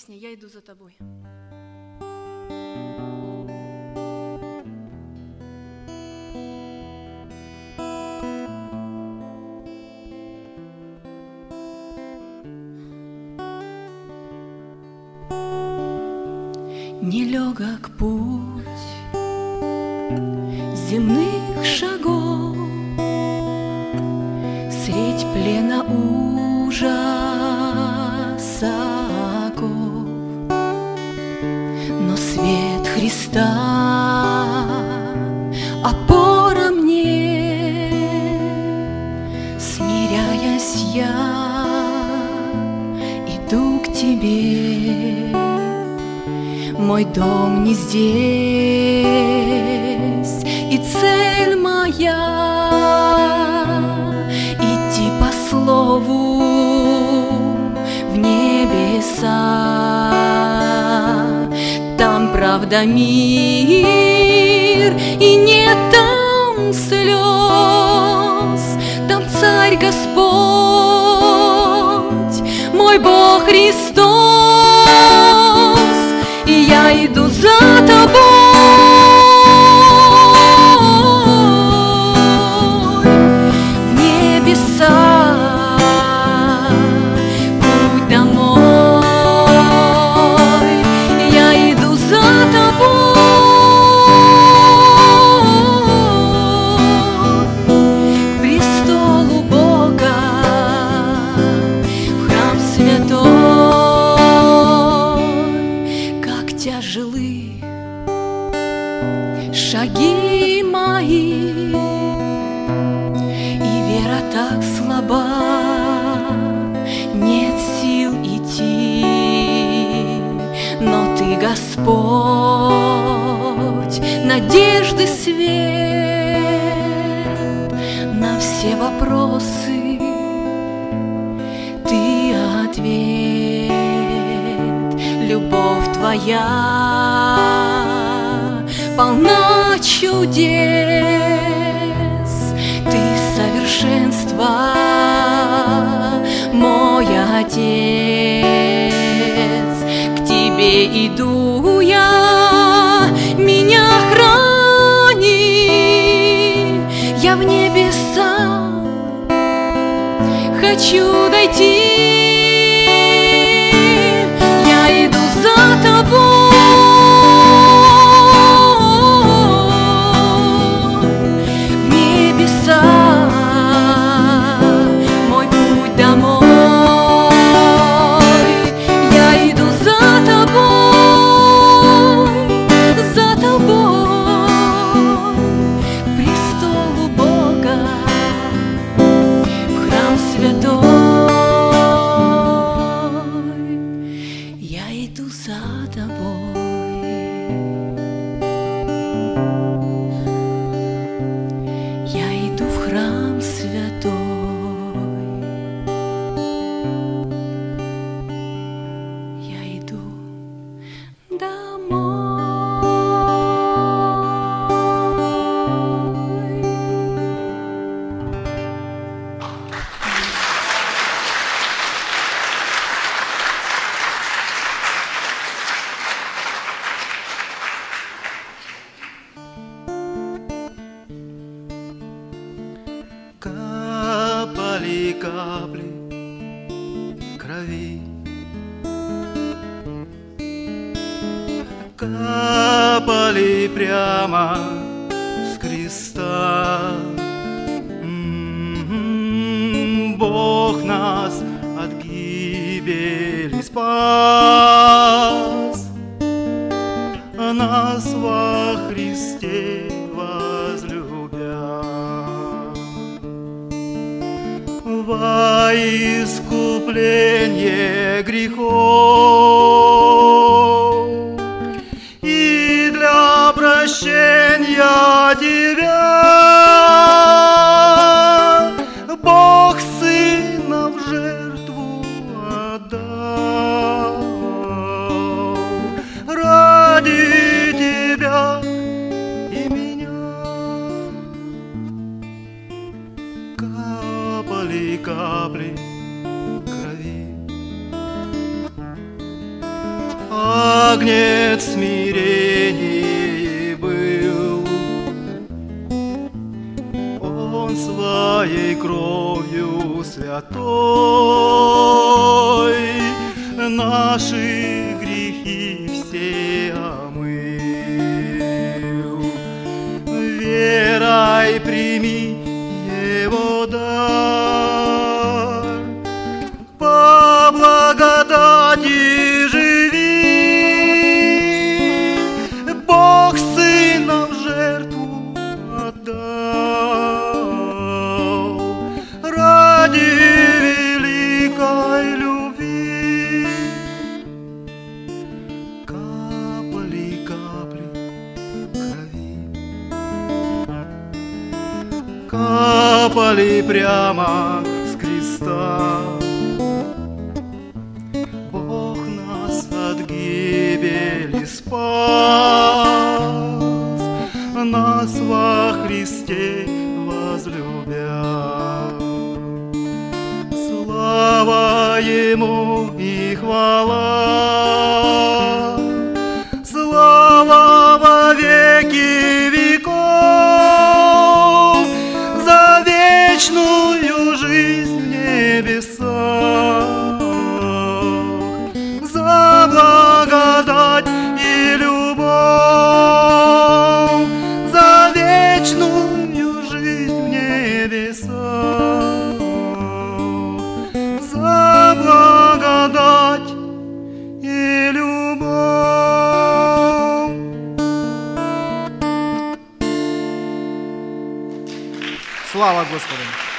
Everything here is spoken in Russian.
Песня «Я иду за тобой». Нелегок путь земных шагов Средь плена ужаса я, иду к Тебе. Мой дом не здесь, и цель моя идти по слову в небеса. Там правда мир, мой Бог Христос Господь, надежды свет на все вопросы. Ты ответ, любовь твоя полна чудес, иду я, меня храни, я в небеса хочу дойти. Иду за тобой. Капали капли крови. Капали прямо во искупление грехов. И для прощения тебя агнец смирении был. Он своей кровью святой наши капали прямо с креста. Бог нас от гибели спас, нас во Христе возлюбя. Слава Ему и хвала, Слава Господу!